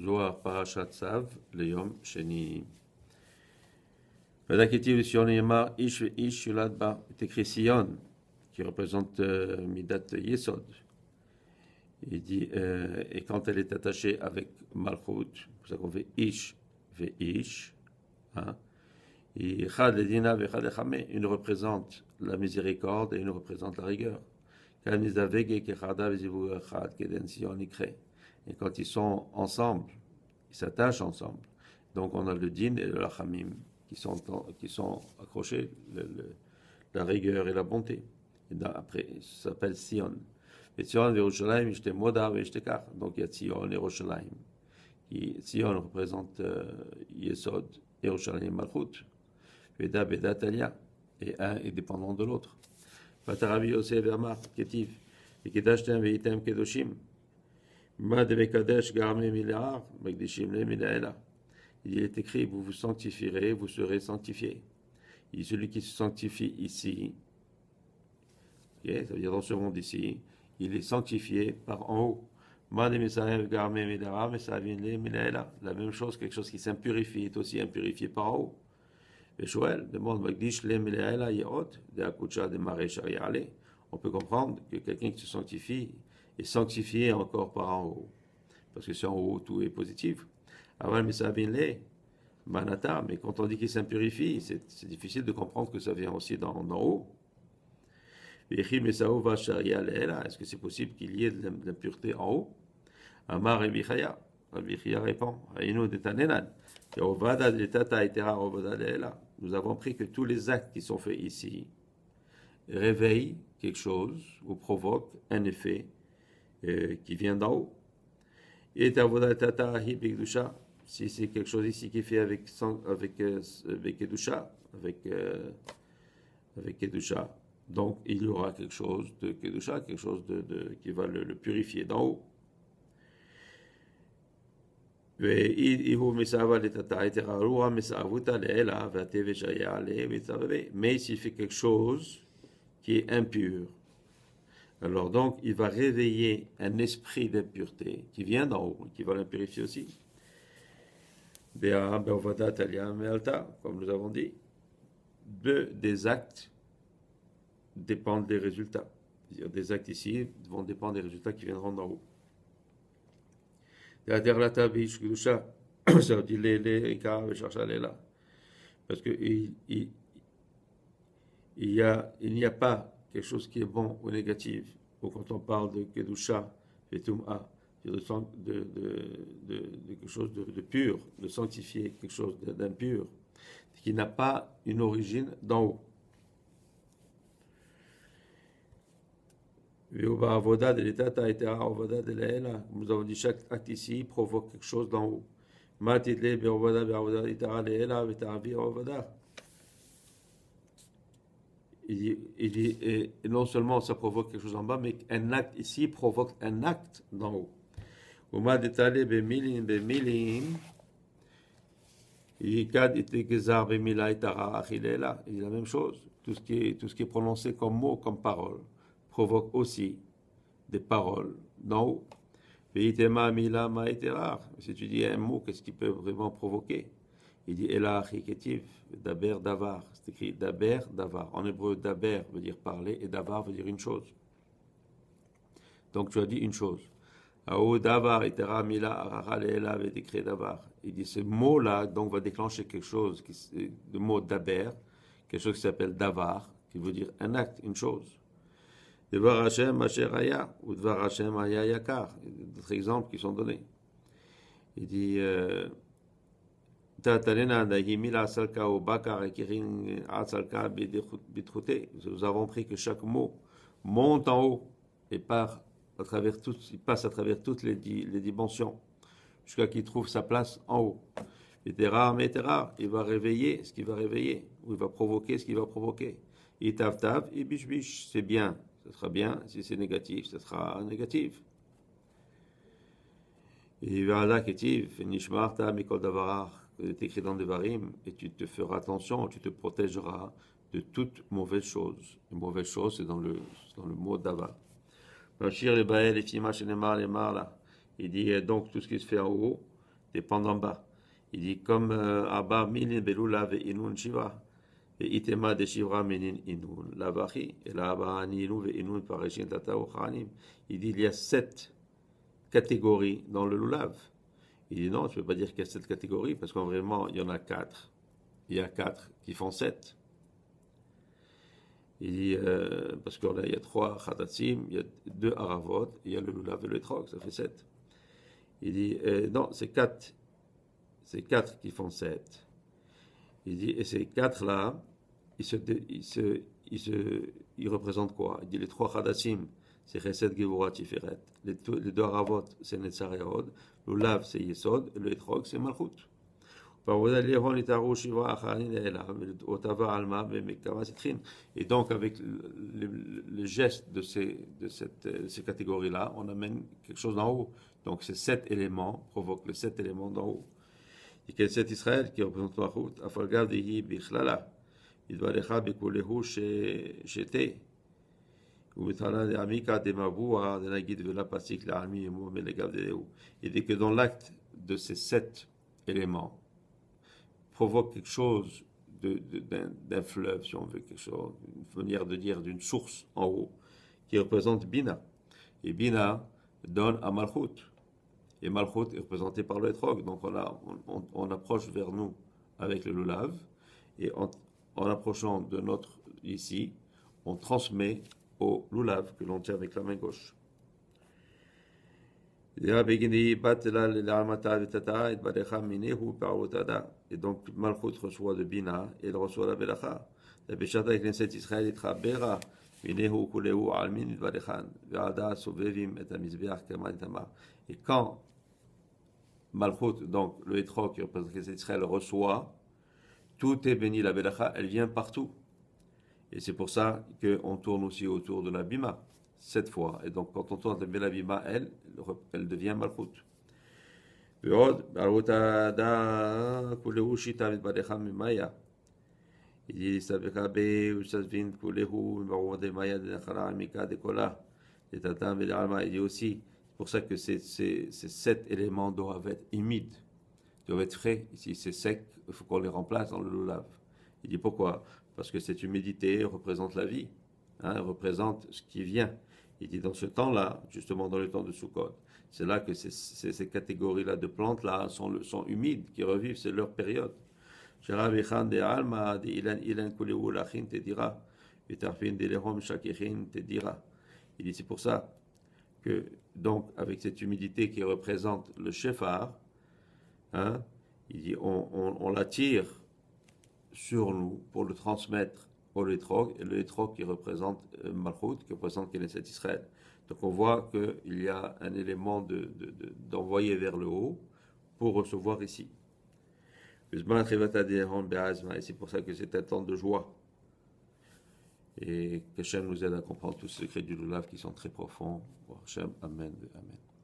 Zohar Parashat Sav, le Yom Sheni. Vadaketiv Sion Yemar Ish Ish Ba, est écrit Sion, qui représente euh, Midat. Il dit, euh, et quand elle est attachée avec Malchut, ça qu'on fait Ish, ve Ish, hein, et ve une représente la miséricorde et une représente la rigueur. Et quand ils sont ensemble, ils s'attachent ensemble. Donc on a le din et le lachamim qui sont, qui sont accrochés, la rigueur et la bonté. Et après, ça s'appelle Sion. Et Sion, Yerushalayim, j'étais Modar, Veshtekar. Donc il y a Sion et Yerushalayim. Sion représente euh, Yesod, Yerushalayim, Malchut. Veda, Veda, Talia. Et un est dépendant de l'autre. Vatarabi Yosef Amar, Ketiv. Et Kedashtem, Veitem, Kedoshim. Il est écrit, vous vous sanctifierez, vous serez sanctifiés. Et celui qui se sanctifie ici, ça veut dire dans ce monde ici, il est sanctifié par en haut. La même chose, quelque chose qui s'impurifie est aussi impurifié par en haut. Joël demande, on peut comprendre que quelqu'un qui se sanctifie, est sanctifié encore par en haut. Parce que c'est en haut, tout est positif. Aval les manata, mais quand on dit qu'il s'impurifie, c'est difficile de comprendre que ça vient aussi d'en haut. Est-ce que c'est possible qu'il y ait de l'impureté en haut? Amar et Bichaya. Répond Nous avons appris que tous les actes qui sont faits ici réveillent quelque chose ou provoquent un effet euh, qui vient d'en haut. Et si c'est quelque chose ici qui est fait avec, avec, euh, avec Kedusha, avec, euh, avec Kedusha, donc il y aura quelque chose de Kedusha, quelque chose de, qui va le, le purifier d'en haut. Mais s'il fait quelque chose qui est impur, alors donc, il va réveiller un esprit d'impureté qui vient d'en haut, qui va l'impurifier aussi. Comme nous avons dit, de, des actes dépendent des résultats. -dire des actes ici vont dépendre des résultats qui viendront d'en haut. Parce qu'il il, il il n'y a pas quelque chose qui est bon ou négatif, ou quand on parle de Kedusha de, de, de, quelque chose de, pur, de sanctifier quelque chose d'impur, qui n'a pas une origine d'en haut. Nous avons dit chaque acte ici provoque quelque chose d'en haut il dit, et non seulement ça provoque quelque chose en bas, mais un acte ici provoque un acte d'en haut. Il dit la même chose. Tout ce, qui est, tout ce qui est prononcé comme mot, comme parole, provoque aussi des paroles d'en haut. Si tu dis un mot, qu'est-ce qui peut vraiment provoquer? Il dit Ela Ketiv, Daber Davar. C'est écrit Daber Davar. En hébreu, Daber veut dire parler et Davar veut dire une chose. Donc tu as dit une chose. Ao Davar, Itera Mila Arara Ela avait écrit Davar. Il dit ce mot-là donc va déclencher quelque chose, le mot Daber, quelque chose qui s'appelle Davar, qui veut dire un acte, une chose. Devar Hashem Asher Aya, ou Devar Hashem Aya Yakar. D'autres exemples qui sont donnés. Il dit. Euh, nous avons pris que chaque mot monte en haut et part à travers tout, il passe à travers toutes les, dimensions jusqu'à qu'il trouve sa place en haut. Rare, mais. Il va réveiller ce qu'il va réveiller, ou il va provoquer ce qu'il va provoquer. Il tav tav, et biche, c'est bien, ce sera bien. Si c'est négatif, ce sera négatif. Et va nishmarta mikol davarach est écrit dans Devarim, et tu te feras attention, tu te protégeras de toute mauvaise chose. Une mauvaise chose, c'est dans le, dans le mot d'Ava. Il dit donc tout ce qui se fait en haut, dépend d'en bas. Il dit comme euh, Abba minin belula inun shiva. Et itema de shivra minin inun lavachi. Et là, Abba aninu inun parashin tata. Il dit il y a sept catégories dans le lulav. Il dit non, je ne peux pas dire qu'il y a sept catégories parce qu'en vraiment, il y en a quatre. Il y a quatre qui font sept. Il dit, euh, parce qu'il y a trois khatatsim, il y a deux haravot, il y a le lulav et le trog, ça fait sept. Il dit, euh, non, c'est quatre. C'est quatre qui font sept. Il dit, et ces quatre-là, ils, se, ils, se, ils, se, ils représentent quoi? Il dit, les trois khatatsim, c'est Chesed Gevura Tiferet. Les, deux haravot, c'est Netzar et Hod. Le lulav, c'est Yesod. Le trog, c'est Malchut. Et donc, avec le, geste de, ces, de cette, ces catégories-là, on amène quelque chose d'en haut. Donc, ces sept éléments provoquent les sept éléments d'en haut. Et quel c'est Israël qui représente Mahut Afalgav Dehi Bichlala. Idvarecha Bekulehu Shete. Il dit que dans l'acte de ces sept éléments, provoque quelque chose d'un fleuve, si on veut, quelque chose, une manière de dire d'une source en haut, qui représente Bina. Et Bina donne à Malchut. Et Malchut est représenté par le Etrog. Donc on, a, on, approche vers nous avec le Lulav. Et en approchant de notre ici, on transmet au Lulav que l'on tient avec la main gauche. Et donc, Malchut reçoit de Bina et reçoit la Belacha. Et quand Malchut, donc le Etrog qui représente Israël, reçoit, tout est béni, la Belacha, elle vient partout. Et c'est pour ça qu'on tourne aussi autour de la Bima, cette fois. Et donc, quand on tourne la Bima, elle, elle devient Malchut. ועוד, בערבות האדם כולהו שיטה מתברך ממאיה. Il dit, Usasvin, Kulehu, Marwade Maya, Denachara, Amika, Dekola, et Tatam, et Alma. Il dit aussi, c'est pour ça que ces, ces, ces sept éléments doivent être humides, doivent être frais. Si c'est sec, il faut qu'on les remplace dans le lulav. Il dit pourquoi Parce que cette humidité représente la vie, hein, représente ce qui vient. Il dit dans ce temps-là, justement dans le temps de Sukkot, c'est là que ces, catégories-là de plantes-là sont, humides, qui revivent, c'est leur période. Il dit c'est pour ça que, donc, avec cette humidité qui représente le shefar, hein, il dit on l'attire sur nous pour le transmettre au Létrog, et le Létrog qui représente euh, Malchut, qui représente Knesset Israël. Donc on voit qu'il y a un élément d'envoyer de, de, vers le haut pour recevoir ici. Et c'est pour ça que c'est un temps de joie. Et que Hachem nous aide à comprendre tous ces secrets du Lulav qui sont très profonds. Hachem, Amen, Amen.